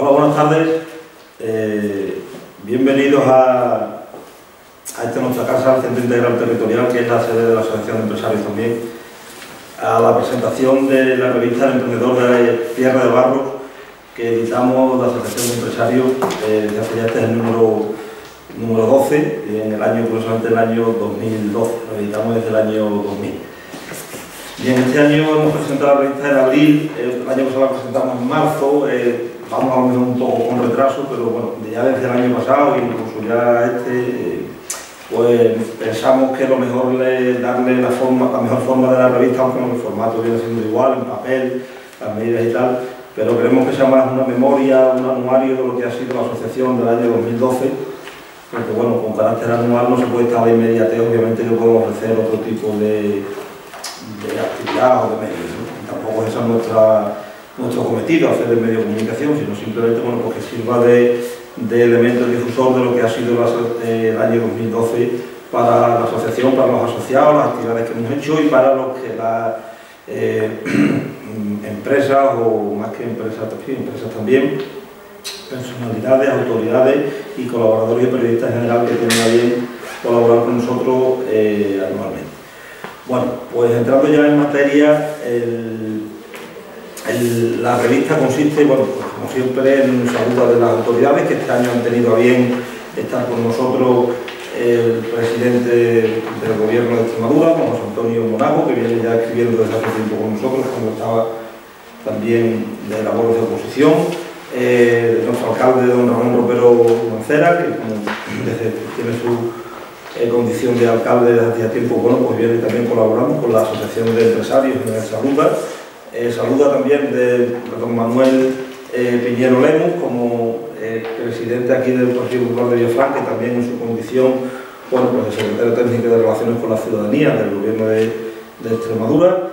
Hola, buenas tardes. Eh, bienvenidos a, esta nuestra casa, al Centro Integral Territorial, que es la sede de la Asociación de Empresarios también, a la presentación de la revista El Emprendedor de Tierra de Barros, que editamos la Asociación de Empresarios eh, desde hace ya este es el número, número 12, y en el año, curiosamente, el año 2012, lo editamos desde el año 2000. Bien, este año hemos presentado la revista en abril, eh, el año pasado la presentamos en marzo, eh, vamos a lo mejor un poco con retraso, pero bueno, ya desde el año pasado, incluso ya este, pues pensamos que lo mejor es darle la, forma, la mejor forma de la revista, aunque el formato viene siendo igual, en papel, las medidas y tal, pero queremos que sea más una memoria, un anuario de lo que ha sido la asociación del año 2012, porque bueno, con carácter anual no se puede estar de inmediatez, obviamente que podemos ofrecer otro tipo de de actividad o de medios. Tampoco es ese nuestra, nuestro cometido, hacer el medio de comunicación, sino simplemente bueno, pues que sirva de, de elemento difusor de lo que ha sido el año 2012 para la asociación, para los asociados, las actividades que hemos hecho y para los que las eh, empresas, o más que empresas, empresas también, personalidades, autoridades y colaboradores y periodistas en general que tienen a bien colaborar con nosotros eh, anualmente. Bueno, pues entrando ya en materia, la revista consiste, bueno, pues como siempre, en un saludo de las autoridades que este año han tenido a bien estar con nosotros el presidente del gobierno de Extremadura, como José Antonio Monago, que viene ya escribiendo desde hace tiempo con nosotros, cuando estaba también de labores de oposición, eh, nuestro alcalde, don Ramón Ropero Mancera, que desde, tiene su condición de alcalde desde hacía tiempo, bueno, pues viene también colaborando con la Asociación de Empresarios en el Saluda. Eh, saluda también de don Manuel eh, Piñero Lemus como eh, presidente aquí del Partido Popular de Villafranca, que también en su condición, bueno, pues de secretario técnico de Relaciones con la Ciudadanía del Gobierno de, Extremadura.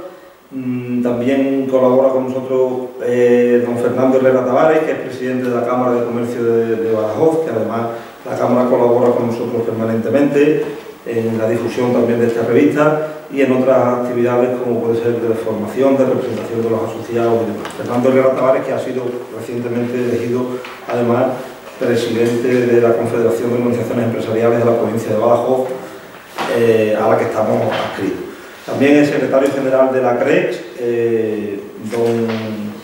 Mm, también colabora con nosotros don Fernando Herrera Tavares, que es presidente de la Cámara de Comercio de, de Badajoz, que además la Cámara colabora con nosotros permanentemente en la difusión también de esta revista y en otras actividades como puede ser de formación, de representación de los asociados y demás. Fernando Herrera Tavares, que ha sido recientemente elegido además presidente de la Confederación de Organizaciones Empresariales de la provincia de Badajoz, eh, a la que estamos adscritos. También el secretario general de la CREX, eh, don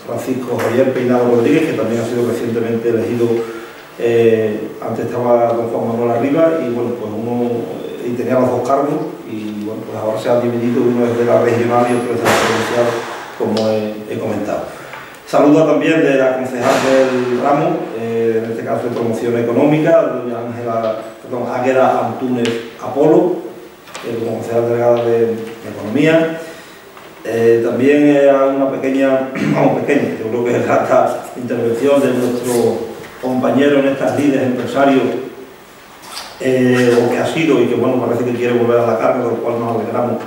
Francisco Javier Peinado Rodríguez, que también ha sido recientemente elegido eh, antes estaba don Juan Manuel arriba y bueno, pues uno y tenía los dos cargos y bueno, pues ahora se ha dividido, uno es de la regional y otro es de la provincial, como he, comentado. Saludo también de la concejal del ramo, eh, en este caso de promoción económica, doña Ángela, perdón, Águeda Antúnez Apolo, eh, concejal delegada de, Economía. también una pequeña, vamos, pequeña, yo creo que es la intervención de nuestro compañero en estas líderes empresarios, eh, o que ha sido y que bueno, parece que quiere volver a la carga, con lo cual nos alegramos,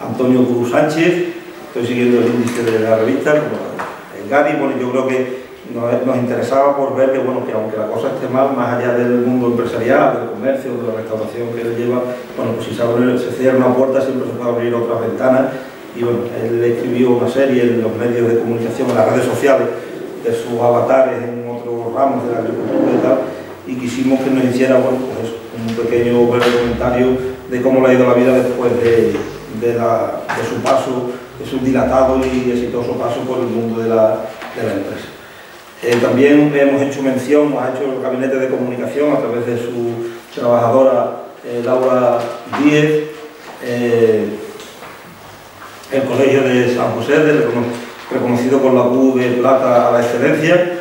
Antonio Cruz Sánchez, estoy siguiendo el índice de la revista, el Gary, bueno, yo creo que nos, interesaba por ver que, bueno, que aunque la cosa esté mal, más allá del mundo empresarial, del comercio, de la restauración que él lleva, bueno, pues si se, se cierra una puerta siempre se puede abrir otras ventanas. Y bueno, él escribió una serie en los medios de comunicación, en las redes sociales, de sus avatares en ramos de la agricultura y tal, y quisimos que nos hiciera bueno, pues un pequeño breve comentario de cómo le ha ido la vida después de, su paso, de su dilatado y exitoso paso por el mundo de la, empresa. Eh, también hemos hecho mención, ha hecho el gabinete de comunicación a través de su trabajadora eh, Laura Díez, eh, el Colegio de San José, reconocido con la U de Plata a la Excelencia,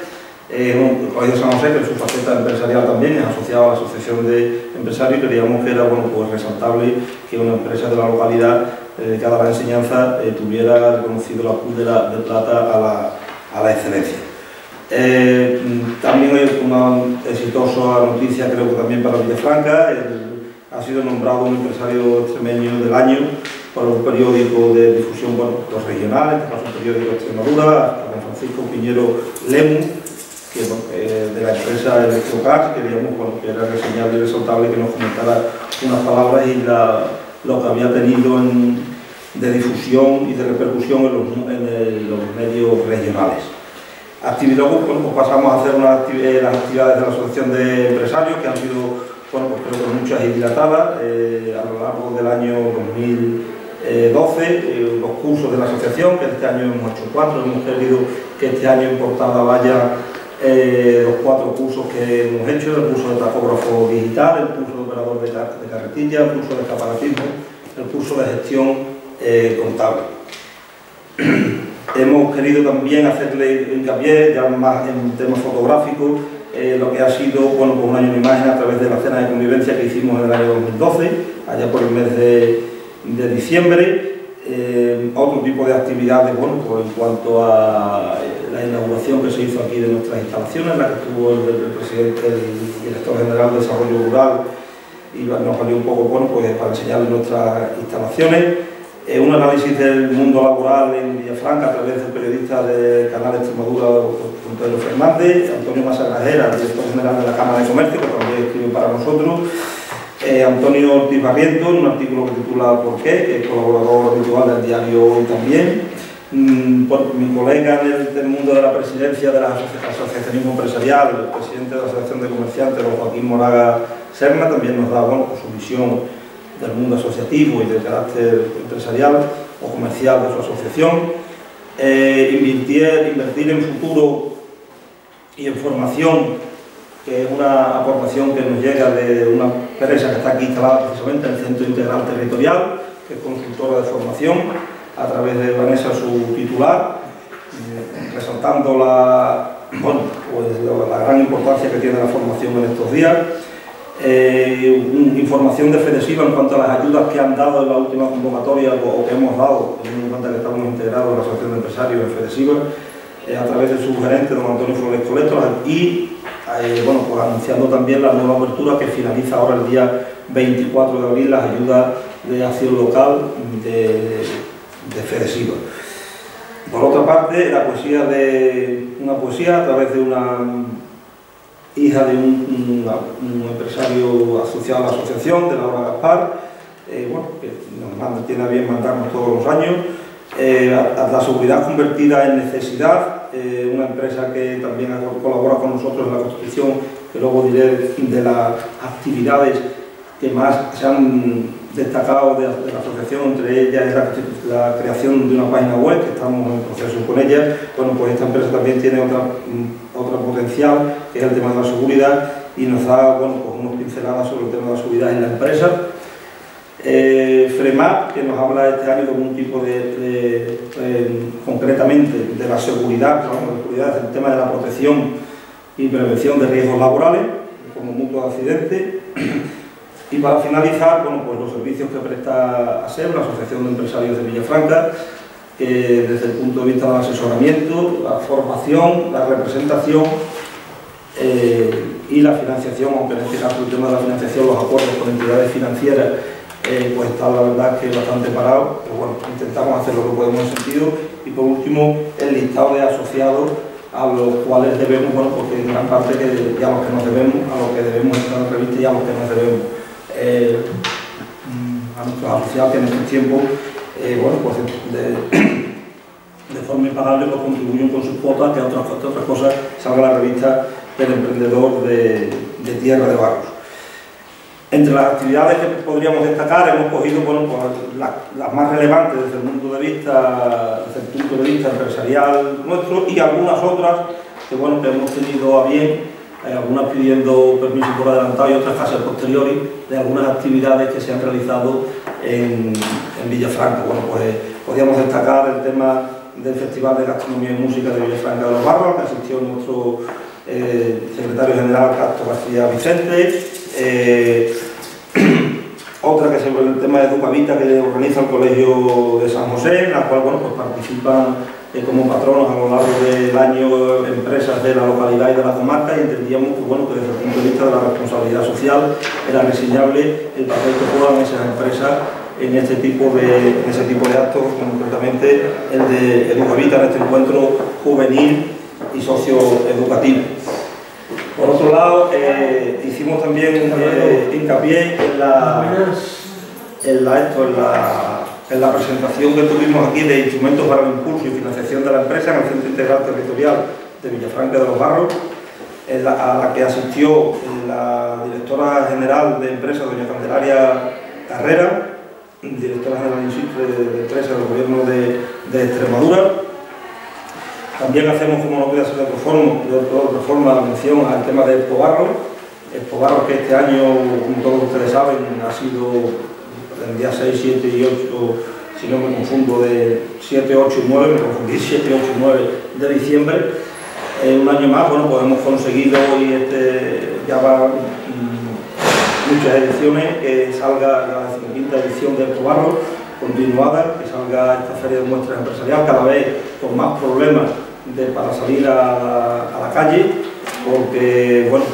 eh, el Colegio San José, que es su faceta empresarial también, es asociado a la Asociación de Empresarios creíamos que era bueno, pues resaltable que una empresa de la localidad dedicada a la enseñanza eh, tuviera reconocido la PUL de, la, de plata a la, a la excelencia. Eh, también es una exitosa noticia, creo que también para Villafranca, ha sido nombrado un empresario extremeño del año por un periódico de difusión bueno, los regionales, en este un periódico de Extremadura, Francisco Piñero Lemu, eh, de la empresa Electrocar, queríamos bueno, que era reseñable y resaltable que nos comentara unas palabras y lo que había tenido de difusión y de repercusión en los, medios regionales. actividad, pues pasamos a hacer las actividades de la Asociación de Empresarios, que han sido, bueno, pues creo que muchas y dilatadas a lo largo del año 2012, los cursos de la asociación, que este año hemos hecho cuatro, hemos querido que este año en portada vaya los cuatro cursos que hemos hecho, el curso de tacógrafo digital, el curso de operador de, carretilla, el curso de escaparatismo, el curso de gestión contable. Hemos querido también hacerle hincapié, ya más en temas fotográficos, eh, lo que ha sido bueno, pues un año de imagen a través de la cena de convivencia que hicimos en el año 2012, allá por el mes de, diciembre. Eh, otro tipo de actividades, bueno, pues en cuanto a la inauguración que se hizo aquí de nuestras instalaciones, la que estuvo el, presidente, el director general de Desarrollo Rural, y nos salió un poco bueno, pues, para enseñarles nuestras instalaciones un análisis del mundo laboral en Villafranca a través del periodista del canal de Extremadura, Pedro Fernández, Antonio Masarrajera, director general de la Cámara de Comercio, que también escribe para nosotros, eh, Antonio Ortiz Barriento, en un artículo que titula ¿Por qué?, que es colaborador habitual del diario Hoy también, mm, mi colega del, mundo de la presidencia de la Asociacionismo Empresarial, el presidente de la Asociación de Comerciantes, don Joaquín Moraga Serna, también nos da bueno, pues, su visión del mundo asociativo y del carácter empresarial o comercial de su asociación, eh, invertir, invertir en futuro y en formación, que es una aportación que nos llega de una empresa que está aquí instalada precisamente en el Centro Integral Territorial, que es consultora de formación, a través de Vanessa, su titular, eh, resaltando la, bueno, pues la gran importancia que tiene la formación en estos días. Eh, información de FEDESIVA en cuanto a las ayudas que han dado en la última convocatoria o, que hemos dado, teniendo en cuenta que estamos integrados en la Asociación de Empresarios de FEDESIVA, eh, a través de su gerente, don Antonio Flores Coleto, y eh, bueno, pues anunciando también la nueva apertura que finaliza ahora el día 24 de abril, las ayudas de acción local de, de FEDESIVA. Por otra parte, la poesía de una poesía a través de una hija de un, empresario asociado a la asociación, de Laura Gaspar, eh, bueno, que nos tiene a bien mandarnos todos los años. Eh, la seguridad convertida en necesidad, eh, una empresa que también colabora con nosotros en la construcción, que luego diré de las actividades que más se han destacado de, la asociación, entre ellas la, creación de una página web, que estamos en proceso con ella. Bueno, pues esta empresa también tiene otra, mm, otro potencial, que es el tema de la seguridad, y nos da bueno, pues unos pinceladas sobre el tema de la seguridad en la empresa. Eh, FREMAP, que nos habla este año de un tipo de, concretamente de la seguridad, la seguridad, el tema de la protección y prevención de riesgos laborales, como mutuos accidentes. Y para finalizar, bueno, pues los servicios que presta ASEM, la Asociación de Empresarios de Villafranca, que desde el punto de vista del asesoramiento, la formación, la representación eh, y la financiación, aunque en este caso el tema de la financiación, los acuerdos con entidades financieras, eh, pues está la verdad que bastante parado, pero bueno, intentamos hacer lo que podemos en sentido. Y por último, el listado de asociados a los cuales debemos, bueno, porque en gran parte ya los que nos debemos, a los que debemos en la revista y a los que nos debemos eh, a nuestros asociados que en este tiempo, eh, bueno, pues de, forma impagable pues, contribuyen con sus cuotas, que otras, cosas salga la revista del emprendedor de, Tierra de Barros. Entre las actividades que podríamos destacar, hemos cogido pues, las, más relevantes desde el punto de vista, desde el punto de vista empresarial nuestro y algunas otras que, bueno, que hemos tenido a bien algunas pidiendo permiso por adelantado y otras casi posteriori de algunas actividades que se han realizado en, Villafranca. Bueno, pues podríamos destacar el tema del Festival de Gastronomía y Música de Villafranca de los Barros, que asistió nuestro eh, secretario general Castro García Vicente. Eh, otra que es el tema de Educavita que organiza el Colegio de San José, en la cual bueno, pues participan como patronos a lo largo del año empresas de la localidad y de la comarca y entendíamos que, bueno, desde el punto de vista de la responsabilidad social era reseñable el papel que juegan esas empresas en este tipo de, ese tipo de actos, concretamente el de Educavita, en este encuentro juvenil y socioeducativo. Por otro lado, eh, hicimos también eh, hincapié en la, en la, en la en la presentación que tuvimos aquí de instrumentos para el impulso y financiación de la empresa en el Centro Integral Territorial de Villafranca de los Barros, a la que asistió la directora general de empresa, doña Candelaria Carrera, directora general de empresa del gobierno de, Extremadura. También hacemos, como no puede ser de otra forma, de otra forma mención al tema del Pobarro. El Pobarro que este año, como todos ustedes saben, ha sido el día 6, 7 y 8, si no me confundo, de 7, 8 y 9, me confundí 7, 8 y 9 de diciembre un año más, bueno, pues hemos conseguido hoy este, ya va mm, muchas ediciones, que salga la quinta edición del Pobarro, continuada, que salga esta feria de muestras empresarial, cada vez con más problemas de, para salir a, la calle, porque bueno,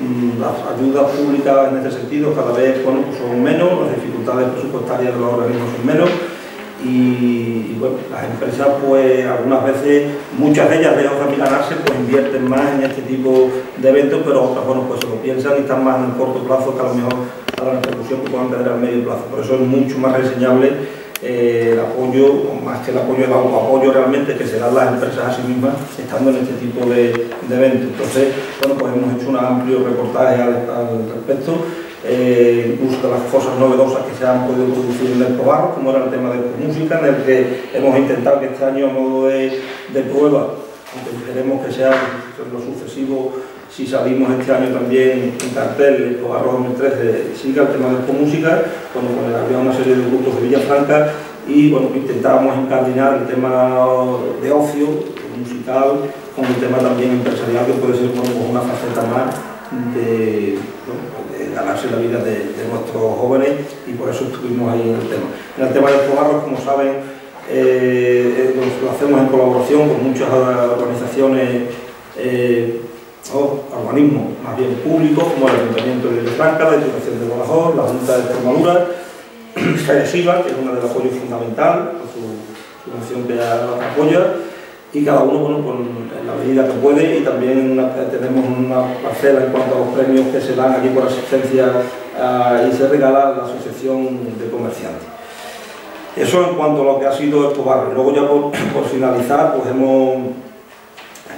mm, las ayudas públicas en este sentido cada vez bueno, son menos, las dificultades presupuestarias de los organismos son menos, y, bueno, las empresas pues algunas veces, muchas de ellas de amilanarse, pues invierten más en este tipo de eventos, pero otras bueno pues se lo piensan y están más en el corto plazo que a lo mejor a la repercusión que puedan tener a medio plazo. Por eso es mucho más reseñable eh, el apoyo, más que el apoyo, el apoyo realmente que se dan las empresas a sí mismas estando en este tipo de, eventos. Entonces, bueno, pues hemos hecho un amplio reportaje al respecto eh, incluso de las cosas novedosas que se han podido producir en el Probarro, como era el tema de música, en el que hemos intentado que este año a modo de, prueba, aunque queremos que sea lo sucesivo, si salimos este año también en cartel, el Probarro 2013 siga el tema de música, cuando había una serie de grupos de Villafranca y bueno, intentábamos encardinar el tema de ocio musical con el tema también empresarial que puede ser como una faceta más de, ganarse la vida de, nuestros jóvenes y por eso estuvimos ahí en el tema. En el tema de Probarros, como saben, eh, lo hacemos en colaboración con muchas organizaciones eh, o organismos más bien públicos, como el Ayuntamiento de Franca, la Diputación de Guadalajara, la Junta de Extremadura, Siva, que es una de las apoyos fundamental, con su subvención que apoya, y cada uno bueno, con la medida que puede y también tenemos una parcela en cuanto a los premios que se dan aquí por asistencia y se regala a la Asociación de Comerciantes. Eso en cuanto a lo que ha sido el barrio. Luego ya por, finalizar, pues hemos,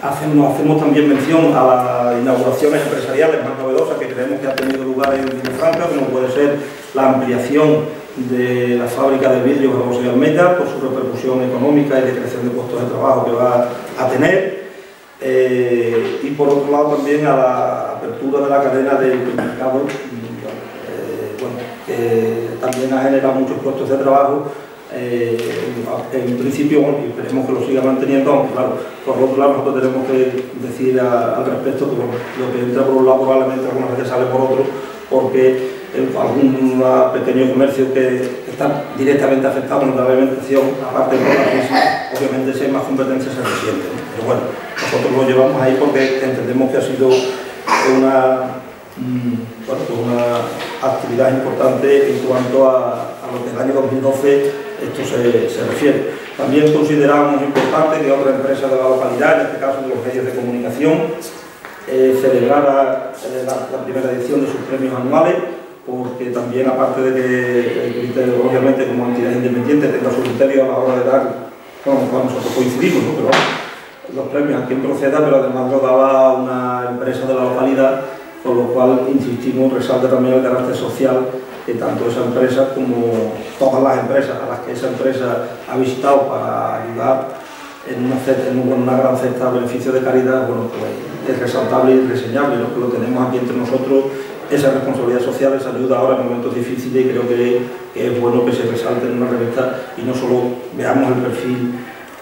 hacemos, hacemos también mención a las inauguraciones empresariales más novedosas que creemos que ha tenido lugar en Franca, como puede ser la ampliación de la fábrica de vidrio de José Almeida por su repercusión económica y de creación de puestos de trabajo que va a tener. Eh, y por otro lado también a la apertura de la cadena de mercado eh, que también ha generado muchos puestos de trabajo eh, en principio y esperemos que lo siga manteniendo aunque claro, por otro lado nosotros tenemos que decir al respecto que lo que entra por un lado probablemente algunas veces sale por otro porque algún pequeño comercio que está directamente afectado en la alimentación, aparte de la crisis, obviamente si hay más competencias se resiente. Pero bueno, nosotros lo llevamos ahí porque entendemos que ha sido una, mm, pues una actividad importante en cuanto a, lo que el año 2012 esto se, refiere. También consideramos importante que otra empresa de la localidad, en este caso de los medios de comunicación, eh, celebrara eh, la primera edición de sus premios anuales porque también aparte de que el criterio, obviamente como entidad independiente, tenga su criterio a la hora de dar, bueno, nosotros coincidimos, ¿no? pero los premios a quien proceda, pero además lo daba una empresa de la localidad, con lo cual, insistimos, resalta también el carácter social que tanto esa empresa como todas las empresas a las que esa empresa ha visitado para ayudar en una, gran cesta de beneficio de caridad, bueno, pues es resaltable y reseñable, lo que lo tenemos aquí entre nosotros esa responsabilidad social, esa ayuda ahora en momentos difíciles y creo que, es bueno que se resalte en una revista y no solo veamos el perfil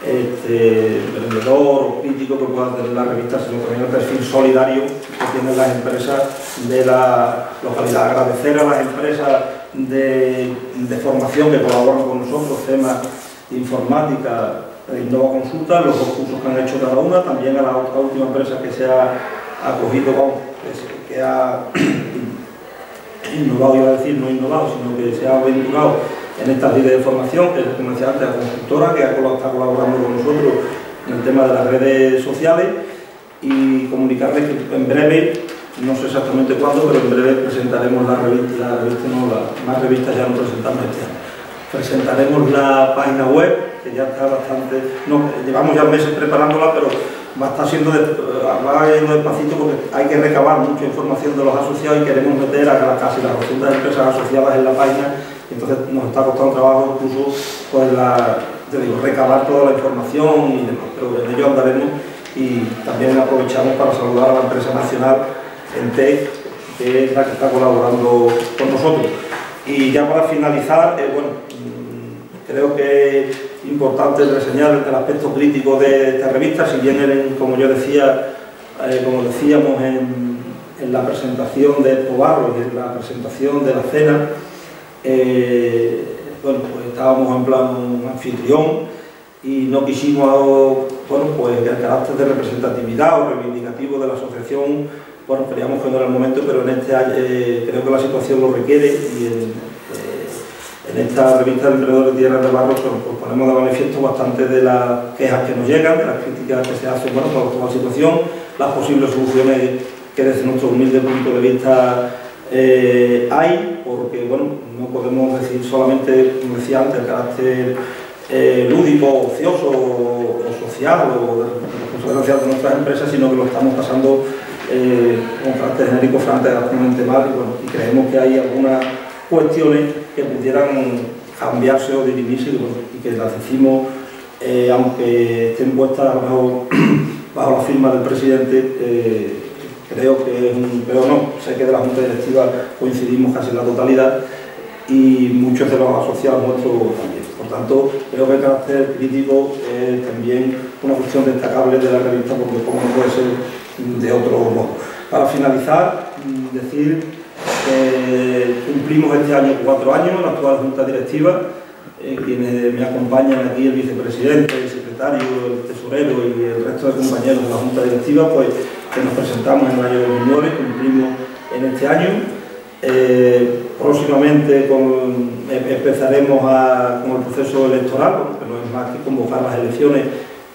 este, emprendedor o crítico que pueda tener la revista, sino también el perfil solidario que tienen las empresas de la localidad. Agradecer a las empresas de, formación que colaboran con nosotros, temas de informática, de Innova Consulta, los dos cursos que han hecho cada una, también a la, última empresa que se ha acogido, que ha innovado, iba a decir, no innovado, sino que se ha aventurado en esta línea de formación, que es, decía antes, la constructora, que está colaborando con nosotros en el tema de las redes sociales y comunicarles que en breve, no sé exactamente cuándo, pero en breve presentaremos la revista, la revista no, la, más revistas ya no presentamos este año. Presentaremos la página web, que ya está bastante, no, llevamos ya meses preparándola, pero va a estar siendo, de, va yendo despacito porque hay que recabar mucha información de los asociados y queremos meter a casi las 200 empresas asociadas en la página, entonces nos está costando trabajo incluso pues la, recabar toda la información y demás, pero en ello andaremos y también aprovechamos para saludar a la empresa nacional ENTEC, que es la que está colaborando con nosotros. Y ya para finalizar, eh, bueno, mm, creo que es importante reseñar el aspecto crítico de esta revista, si bien, como yo decía, eh, como decíamos en, la presentación de Pobarro y en la presentación de la cena, eh, bueno, pues estábamos en plan anfitrión y no quisimos, bueno, pues el carácter de representatividad o reivindicativo de la asociación bueno, creíamos que no era el momento, pero en este eh, creo que la situación lo requiere y en, eh, esta revista de Emprendedores de Tierra de Barro pues, ponemos de manifiesto bastante de las quejas que nos llegan, de las críticas que se hacen bueno, por toda la situación, las posibles soluciones que desde nuestro humilde punto de vista eh, hay, porque bueno, no podemos decir solamente, como decía antes, el carácter lúdico, ocioso o, social o de de nuestras empresas, sino que lo estamos pasando eh, con carácter genérico francamente mal y, bueno, y creemos que hay algunas cuestiones que pudieran cambiarse o dirimirse y, que las decimos, eh, aunque estén puestas bajo, bajo, la firma del presidente, eh, creo que es un, pero no, sé que de la Junta Directiva coincidimos casi en la totalidad y muchos de los asociados nuestros también. Por tanto, creo que el carácter crítico es también una cuestión destacable de la revista porque como no puede ser de otro modo. Para finalizar, mm, decir que cumplimos este año cuatro años, la actual Junta Directiva, eh, quienes me acompañan aquí, el vicepresidente, el secretario, el tesorero y el resto de compañeros de la Junta Directiva, pues que nos presentamos en el año 2009, cumplimos en este año. Eh, próximamente empezaremos con el proceso electoral, que no es más que convocar las elecciones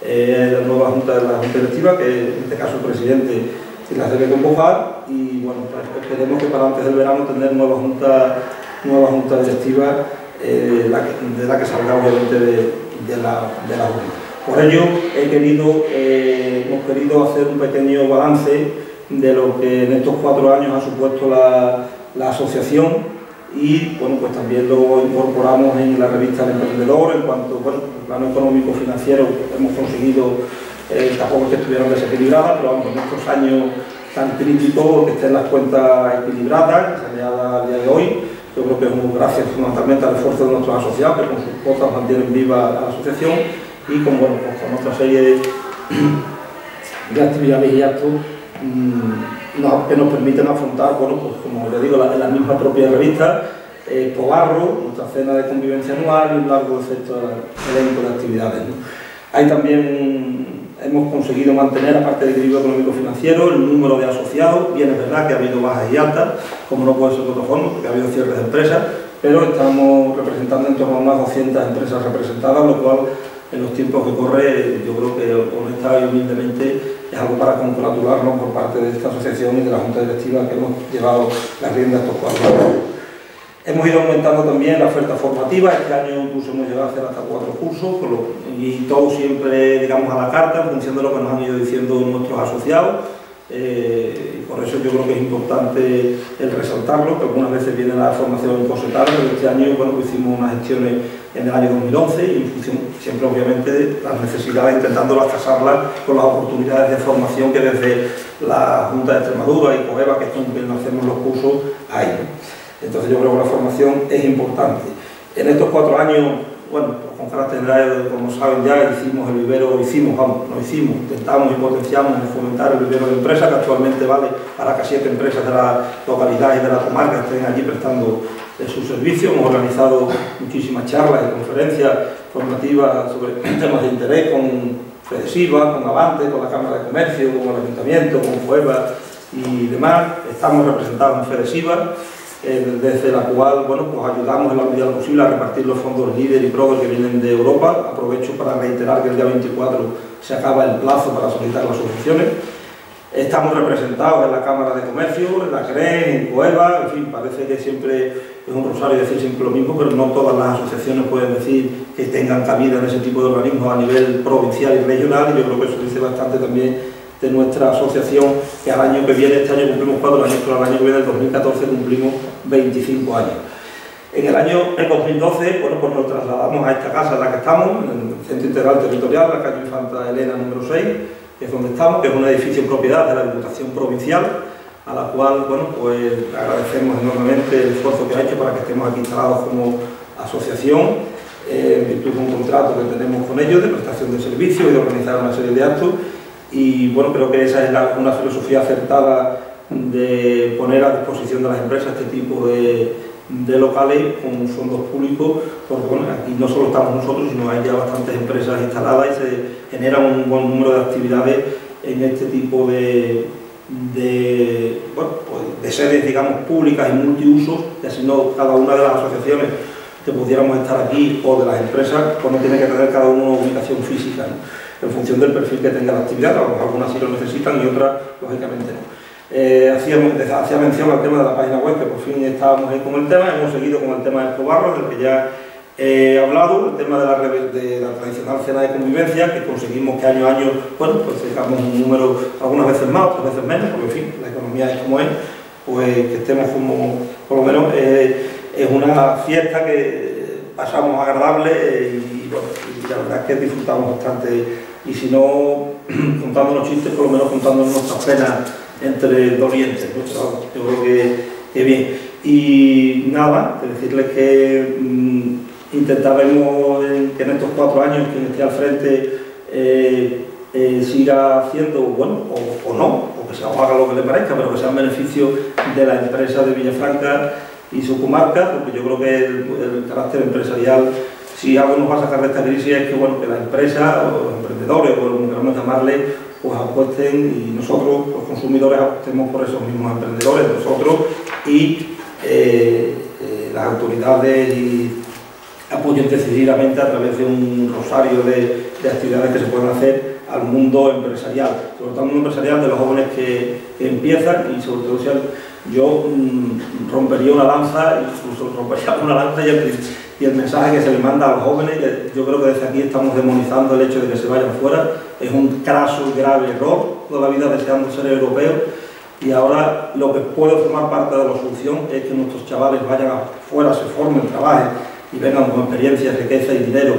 eh, la nueva junta de la Junta Directiva, que en este caso el presidente se la debe convocar y bueno, pues esperemos que para antes del verano tener nueva junta, nueva junta directiva eh, de la que salga obviamente de, la, de Junta. Por ello eh, hemos querido hacer un pequeño balance de lo que en estos cuatro años ha supuesto la, la asociación y bueno, pues también lo incorporamos en la revista del emprendedor en cuanto, bueno, el plano económico financiero hemos conseguido, eh, tampoco que estuvieron desequilibradas, pero vamos, en estos años tan críticos que estén las cuentas equilibradas, que se a día de hoy, yo creo que es un gracias fundamentalmente al esfuerzo de nuestros asociados que con sus cuotas mantienen viva a la asociación y con, bueno, pues con otra serie de actividades y actos mmm, que nos permiten afrontar, bueno, pues como le digo, en la, misma propia revista, eh, nuestra cena de convivencia anual y un largo efecto elenco de actividades. Ahí también hemos conseguido mantener, aparte del equilibrio económico-financiero, el número de asociados. Bien, es verdad que ha habido bajas y altas, como no puede ser de otra forma, porque ha habido cierres de empresas, pero estamos representando en torno a unas 200 empresas representadas, lo cual en los tiempos que corre, yo creo que honesta y humildemente es algo para congratularnos por parte de esta asociación y de la Junta Directiva que hemos llevado las riendas estos cuatro años. Hemos ido aumentando también la oferta formativa, este año incluso hemos llegado a hacer hasta cuatro cursos y todo siempre digamos a la carta en función de lo que nos han ido diciendo nuestros asociados. Eh, por eso yo creo que es importante el resaltarlo, que algunas veces viene la formación en pero este año bueno, hicimos unas gestiones en el año 2011 y siempre obviamente las necesidades, intentando casarlas con las oportunidades de formación que desde la Junta de Extremadura y COEVA, que es donde hacemos los cursos, hay. Entonces yo creo que la formación es importante. En estos cuatro años, bueno, como saben ya, hicimos el vivero, hicimos, vamos, lo hicimos, intentamos y potenciamos fomentar el vivero de empresas, que actualmente vale para que siete empresas de la localidad y de la comarca estén allí prestando de su servicio. Hemos organizado muchísimas charlas y conferencias formativas sobre temas de interés con FEDESIVA, con Avante, con la Cámara de Comercio, con el Ayuntamiento, con FUEVA y demás. Estamos representados en FEDESIVA, eh, desde la cual bueno, pues ayudamos en la medida posible a repartir los fondos líder y PRODER que vienen de Europa. Aprovecho para reiterar que el día 24 se acaba el plazo para solicitar las subvenciones. Estamos representados en la Cámara de Comercio, en la CRE, en Cueva, en fin, parece que siempre es un rosario decir siempre lo mismo, pero no todas las asociaciones pueden decir que tengan cabida en ese tipo de organismos a nivel provincial y regional, y yo creo que eso dice bastante también de nuestra asociación, que al año que viene, este año cumplimos cuatro años, pero al año que viene, el 2014, cumplimos 25 años. En el año 2012, bueno, pues nos trasladamos a esta casa en la que estamos, en el Centro Integral Territorial, la calle Infanta Elena número 6, que es donde estamos, que es un edificio en propiedad de la Diputación Provincial, a la cual, bueno, pues agradecemos enormemente el esfuerzo que ha hecho para que estemos aquí instalados como asociación, eh, en virtud de un contrato que tenemos con ellos de prestación de servicios y de organizar una serie de actos, y bueno, creo que esa es una filosofía acertada de poner a disposición de las empresas este tipo de, locales con fondos públicos, porque bueno, aquí no solo estamos nosotros, sino hay ya bastantes empresas instaladas y se genera un buen número de actividades en este tipo de, de, bueno, pues de sedes, digamos, públicas y multiusos, y así no cada una de las asociaciones que pudiéramos estar aquí o de las empresas, pues no tiene que tener cada uno una ubicación física, en función del perfil que tenga la actividad, algunas sí lo necesitan y otras, lógicamente, no. Eh, hacía, mención al tema de la página web, que por fin estábamos ahí con el tema, hemos seguido con el tema de Probarro, del que ya he hablado, el tema de la, de la, tradicional cena de convivencia, que conseguimos que año a año, bueno, pues tengamos un número, algunas veces más, otras veces menos, porque en fin, la economía es como es, pues que estemos como, por lo menos, eh, es una fiesta que pasamos agradable y, bueno, y la verdad es que disfrutamos bastante, y si no contando los chistes, por lo menos contando nuestras penas entre dolientes, ¿no? yo creo que, que, bien. Y nada, decirles que mmm, intentaremos que en estos cuatro años quien esté al frente eh, eh, siga haciendo, bueno, o, no, o que se haga lo que le parezca, pero que sea en beneficio de la empresa de Villafranca y su comarca, porque yo creo que el, carácter empresarial, si algo nos va a sacar de esta crisis es que, bueno, que la empresa, o los emprendedores, o como queramos llamarle, pues apuesten y nosotros, los consumidores, apostemos por esos mismos emprendedores, nosotros y eh, eh, las autoridades y apoyen decididamente a través de un rosario de, actividades que se pueden hacer al mundo empresarial, sobre todo al mundo empresarial de los jóvenes que, empiezan y sobre todo si yo mm, rompería una lanza, incluso rompería una lanza y el, y el mensaje que se le manda a los jóvenes, yo creo que desde aquí estamos demonizando el hecho de que se vayan fuera, es un craso grave error, toda la vida deseando ser europeo y ahora lo que puede formar parte de la solución es que nuestros chavales vayan afuera, se formen, trabajen y vengan con experiencia, riqueza y dinero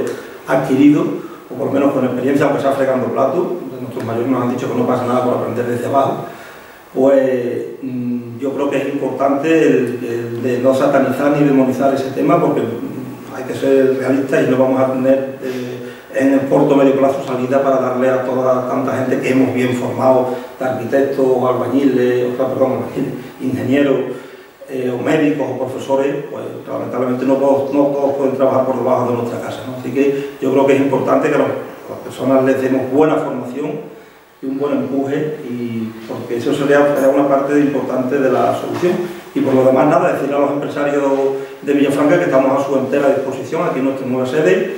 adquirido, o por lo menos con experiencia, aunque sea fregando platos, nuestros mayores nos han dicho que no pasa nada por aprender desde abajo, pues mm, yo creo que es importante el, de no satanizar ni demonizar ese tema porque que ser realistas y no vamos a tener eh, en el corto medio plazo salida para darle a toda tanta gente que hemos bien formado, de arquitectos, albañiles, o perdón, ingenieros, eh, o médicos o profesores, pues lamentablemente no todos, no todos pueden trabajar por debajo de nuestra casa. Así que yo creo que es importante que a las personas les demos buena formación y un buen empuje, y porque eso sería, una parte importante de la solución. Y por lo demás, nada, decirle a los empresarios de Villafranca que estamos a su entera disposición aquí en nuestra nueva sede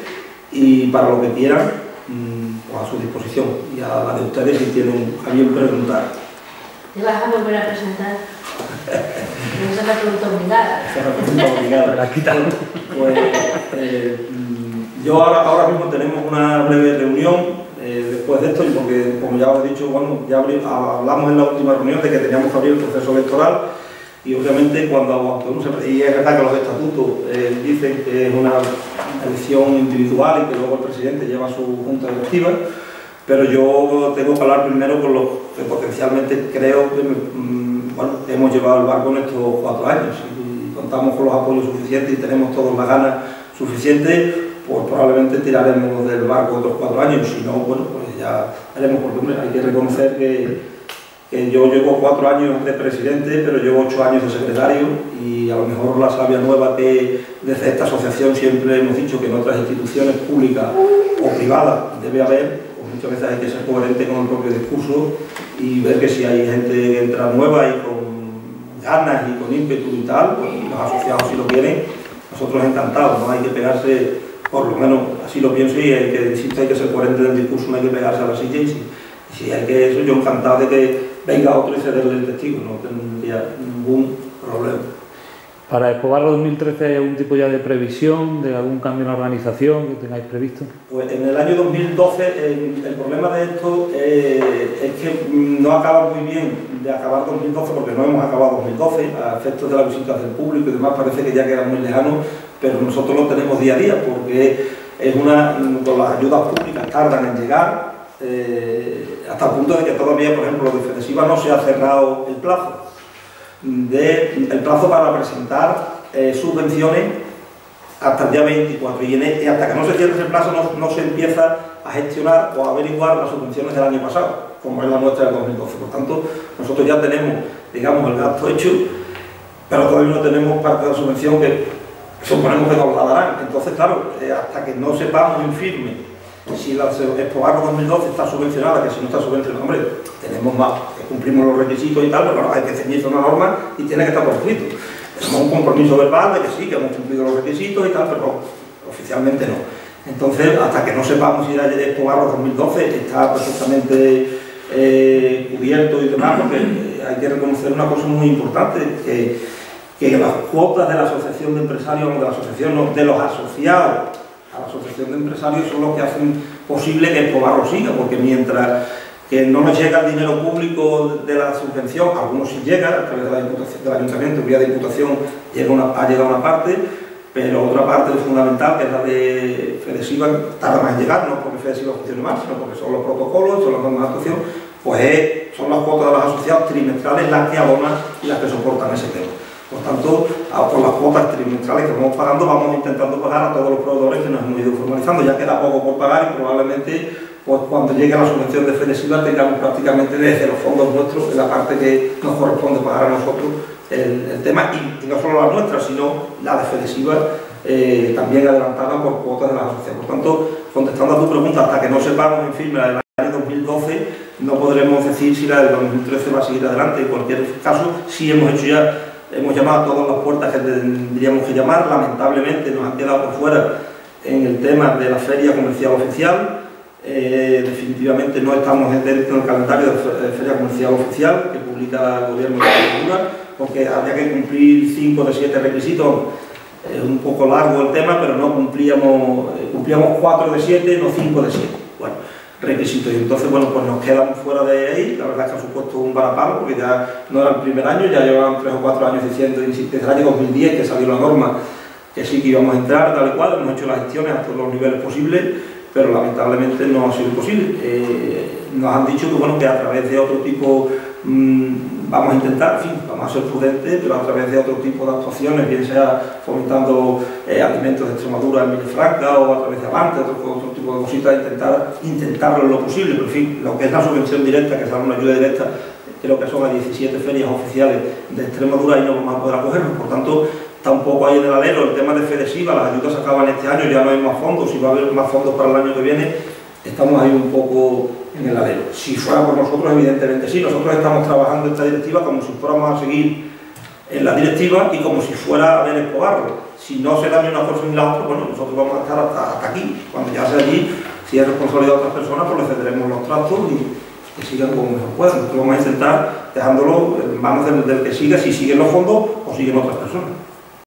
y para lo que quieran, mm, pues a su disposición y a la de ustedes si tienen a bien preguntar. ¿Te vas a volver a presentar? Esa es la pregunta obligada. Esa es la pregunta obligada. La quitan. Pues, eh, mm, yo ahora, ahora mismo tenemos una breve reunión eh, después de esto, y porque como ya os he dicho, bueno, ya hablamos en la última reunión de que teníamos que abrir el proceso electoral y obviamente cuando y es verdad que los estatutos eh, dicen que es una elección individual y que luego el presidente lleva su junta directiva, pero yo tengo que hablar primero con los que potencialmente creo que mm, bueno, hemos llevado el barco en estos cuatro años. Y contamos con los apoyos suficientes y tenemos todas las ganas suficientes, pues probablemente tiraremos del barco otros cuatro años, si no, bueno, pues ya haremos porque hay que reconocer que que yo llevo cuatro años de presidente, pero llevo ocho años de secretario y a lo mejor la sabia nueva que desde esta asociación siempre hemos dicho que en otras instituciones públicas o privadas debe haber, pues muchas veces hay que ser coherente con el propio discurso y ver que si hay gente que entra nueva y con ganas y con ímpetu y tal, pues los asociados si lo quieren, nosotros encantados, no hay que pegarse, por lo menos así lo pienso y hay que, insisto, hay que ser coherente en el discurso, no hay que pegarse a la silla y si hay que eso, yo encantado de que venga otro y cederle el testigo, no tendría ningún problema. ¿Para Escobarro 2013 hay algún tipo ya de previsión, de algún cambio en la organización que tengáis previsto? Pues en el año 2012 el, problema de esto eh, es que no acaba muy bien de acabar 2012 porque no hemos acabado 2012 a efectos de la visita del público y demás parece que ya queda muy lejano, pero nosotros lo tenemos día a día porque es una, con las ayudas públicas tardan en llegar eh, hasta el punto de que todavía, por ejemplo, lo de no se ha cerrado el plazo de, el plazo para presentar eh, subvenciones hasta el día 24 y, hasta que no se cierre ese plazo no, se empieza a gestionar o a averiguar las subvenciones del año pasado, como es la nuestra del 2012. Por tanto, nosotros ya tenemos, digamos, el gasto hecho, pero todavía no tenemos parte de la subvención que suponemos que nos la darán. Entonces, claro, eh, hasta que no sepamos en firme si la Expo 2012 está subvencionada, que si no está subvencionada, hombre, tenemos más cumplimos los requisitos y tal, pero hay que ceñirse una norma y tiene que estar por escrito. Tenemos un compromiso verbal de que sí, que hemos cumplido los requisitos y tal, pero oficialmente no. Entonces, hasta que no sepamos si la Expo Barro 2012 está perfectamente eh, cubierto y demás, porque hay que reconocer una cosa muy importante, que, que las cuotas de la Asociación de Empresarios, de la Asociación, de los asociados la Asociación de Empresarios son los que hacen posible que Expo Barro siga, porque mientras que no nos llega el dinero público de la subvención, algunos sí llega, a través de la diputación, del ayuntamiento, vía diputación llega una, ha llegado una parte, pero otra parte fundamental, que es la de FEDESIVA, tarda más en llegar, no porque FEDESIVA funcione más, sino porque son los protocolos, son las normas de actuación, pues son las cuotas de los asociados trimestrales las que abonan y las que soportan ese tema. Por tanto, por las cuotas trimestrales que vamos pagando, vamos intentando pagar a todos los proveedores que nos hemos ido formalizando. Ya queda poco por pagar y probablemente pues cuando llegue la subvención de FEDESIVA tengamos prácticamente desde los fondos nuestros, la parte que nos corresponde pagar a nosotros, el, tema, y, no solo la nuestra, sino la de FEDESIVA, eh, también adelantada por cuotas de la asociación. Por tanto, contestando a tu pregunta, hasta que no sepamos en firme la del año 2012, no podremos decir si la del 2013 va a seguir adelante. En cualquier caso, sí hemos hecho ya, hemos llamado a todas las puertas que tendríamos que llamar, lamentablemente nos han quedado por fuera en el tema de la feria comercial oficial, eh, definitivamente no estamos dentro del calendario de Feria Comercial Oficial que publica el Gobierno de la Cultura, porque había que cumplir 5 de 7 requisitos. Es un poco largo el tema, pero no cumplíamos, eh, cumplíamos 4 de 7, no 5 de 7. Requisitos. Y entonces, bueno, pues nos quedamos fuera de ahí. La verdad es que ha supuesto un varapalo, porque ya no era el primer año, ya llevaban 3 o 4 años diciendo, desde el año 2010 que salió la norma, que sí que íbamos a entrar, tal y cual, hemos hecho las gestiones a todos los niveles posibles pero lamentablemente no ha sido posible. Eh, nos han dicho que, bueno, que a través de otro tipo, mmm, vamos a intentar, en vamos a ser prudentes, pero a través de otro tipo de actuaciones, bien sea fomentando eh, alimentos de Extremadura en Vilafranca o a través de Avante, otro, otro, tipo de cositas, intentar intentarlo lo posible, pero en fin, lo que es la subvención directa, que es una ayuda directa, creo que son las 17 ferias oficiales de Extremadura y no vamos a poder acogernos, por tanto, está un poco ahí en el alero el tema de FEDESIVA, las ayudas acaban este año, ya no hay más fondos, si va a haber más fondos para el año que viene, estamos ahí un poco en el alero. Si fuera por nosotros, evidentemente sí, nosotros estamos trabajando esta directiva como si fuéramos a seguir en la directiva y como si fuera a ver expogarlo. Si no se da ni una cosa ni la otra, bueno, nosotros vamos a estar hasta, aquí. Cuando ya sea allí, si es responsabilidad de otras personas, pues le cederemos los trastos y que sigan como mejor puedan. Nosotros vamos a intentar dejándolo en manos del, del que siga, si siguen los fondos o siguen otras personas.